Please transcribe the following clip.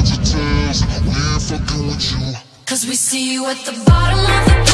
All heads are tails, we ain't fucking with you. Cause we see you at the bottom of the